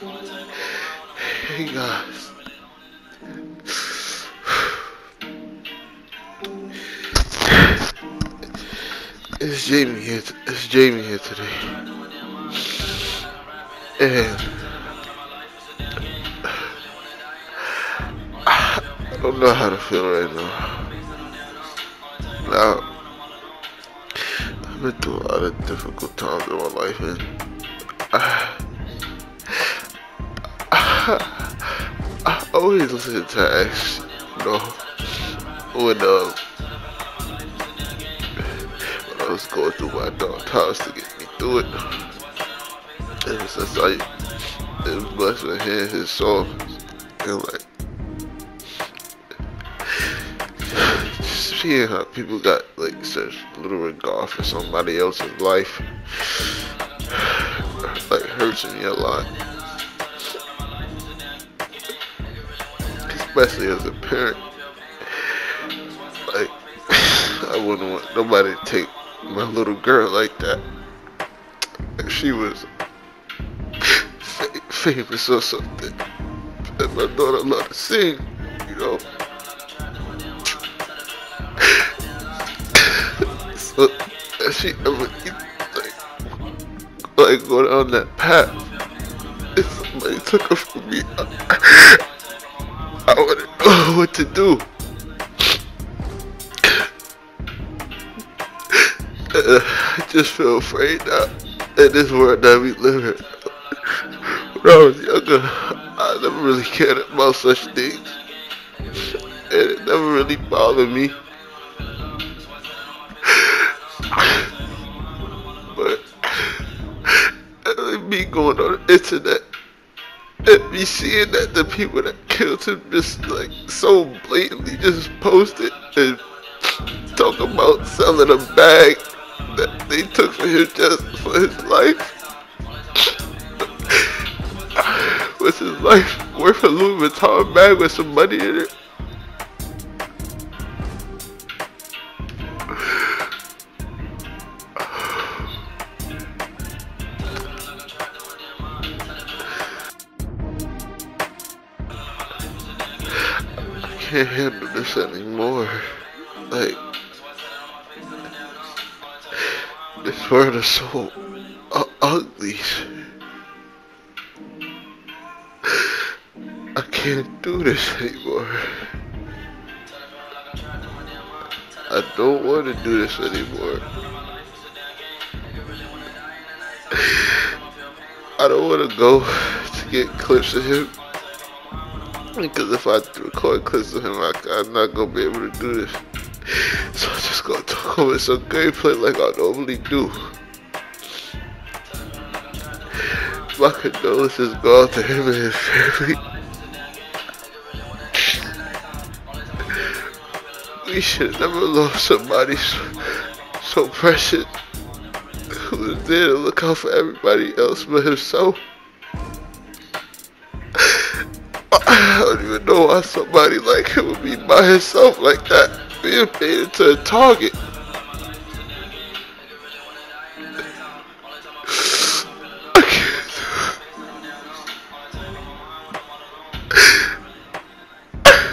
Hey guys. It's Jamie here. It's Jamie here today, and I don't know how to feel right now. Now, I've been through a lot of difficult times in my life, and I, always listen to X, you know, when uh, when I was going through my dark times to get me through it. And since I it was blessed with hearing his song, and like seeing how people got like such little regard for somebody else's life, like hurts me a lot. Especially as a parent, like I wouldn't want nobody to take my little girl like that. If she was famous or something, and my daughter loved to sing, you know. so if she ever like, like go down that path, if somebody took her from me, I, I wouldn't know what to do. I just feel afraid now in this world that we live in. When I was younger, I never really cared about such things. And it never really bothered me. But me going on the internet and me seeing that the people that killed just like so blatantly just posted and talk about selling a bag that they took for him just for his life. Was his life worth a Louis Vuitton bag with some money in it? Can't handle this anymore. Like, this world is so u- ugly. I can't do this anymore. I don't want to do this anymore. I don't want to go to get clips of him. Because if I record clips of him, I, I'm not to be able to do this. So I'm just to talk over some gameplay like I normally do. My condolences go out to him and his family. We should never lost somebody so, so precious who was there to look out for everybody else but himself. Know why somebody like him would be by himself like that, being made into a target.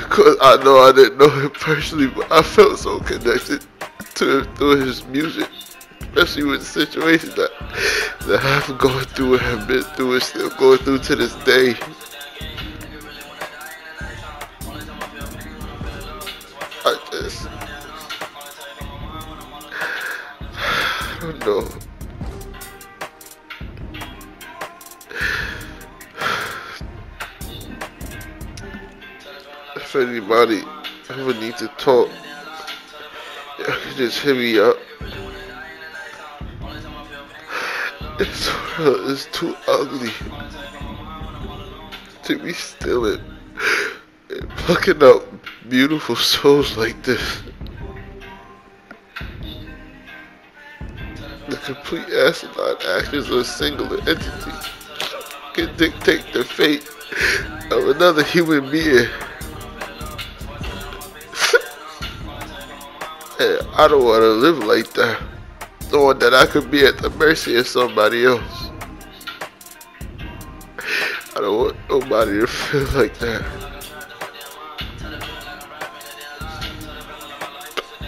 Cause I know I didn't know him personally, but I felt so connected to him through his music, especially with the situation that that I've gone through and have been through and still going through to this day. Anybody ever need to talk, just hit me up. This world is too ugly to be stealing and plucking out beautiful souls like this. The complete asinine actions of a single entity can dictate the fate of another human being. I don't want to live like that, knowing that I could be at the mercy of somebody else. I don't want nobody to feel like that.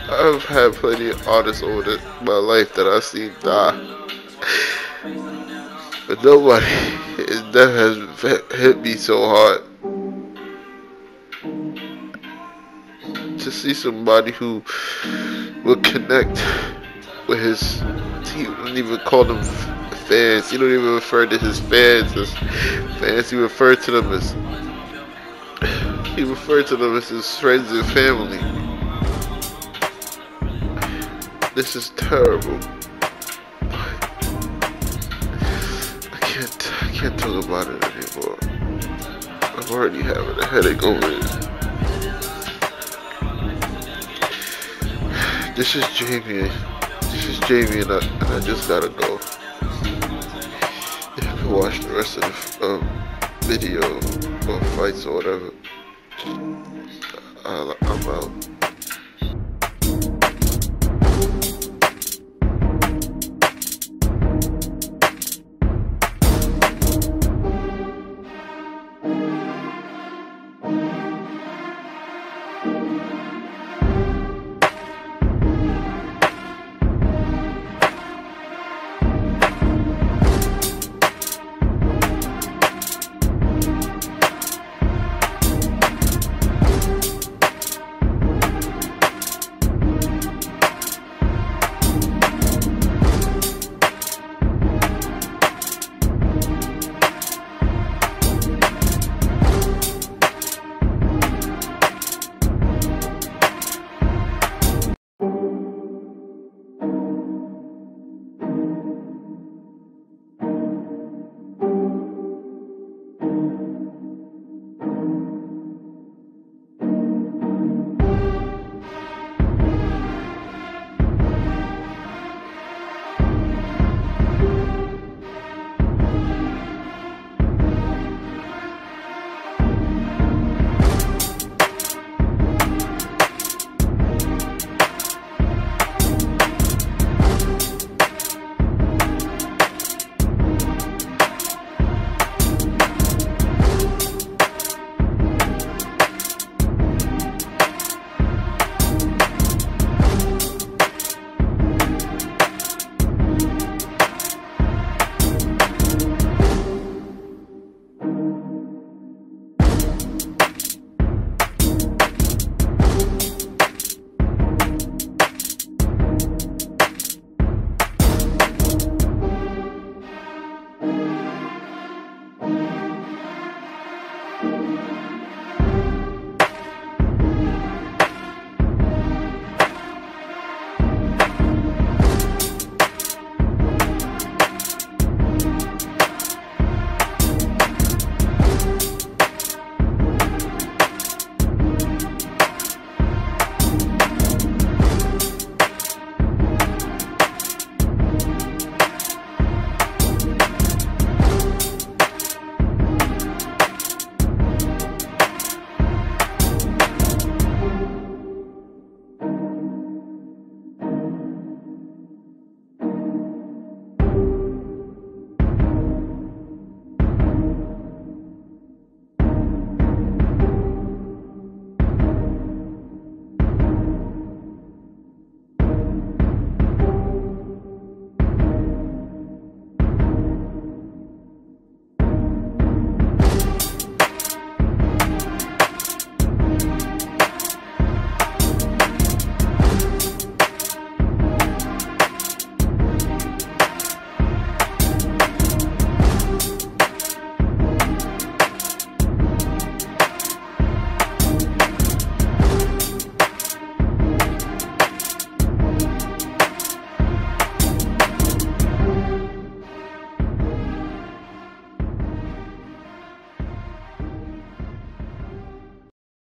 I've had plenty of artists over my life that I've seen die. But nobody, that has hit me so hard. See somebody who will connect with his team, don't even call them fans. He don't even refer to his fans as fans. He referred to them as he referred to them as his friends and family. This is terrible. I can't I can't talk about it anymore. I'm already having a headache over it. This is Jamie. This is Jamie and I, and I just gotta go. You can watch the rest of the um, video or fights or whatever. I'm out.